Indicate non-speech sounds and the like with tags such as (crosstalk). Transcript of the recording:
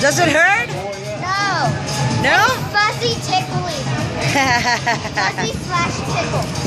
Does it hurt? No. No? Fuzzy tickly. (laughs) Fuzzy slash tickle.